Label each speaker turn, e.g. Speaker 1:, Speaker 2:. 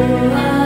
Speaker 1: you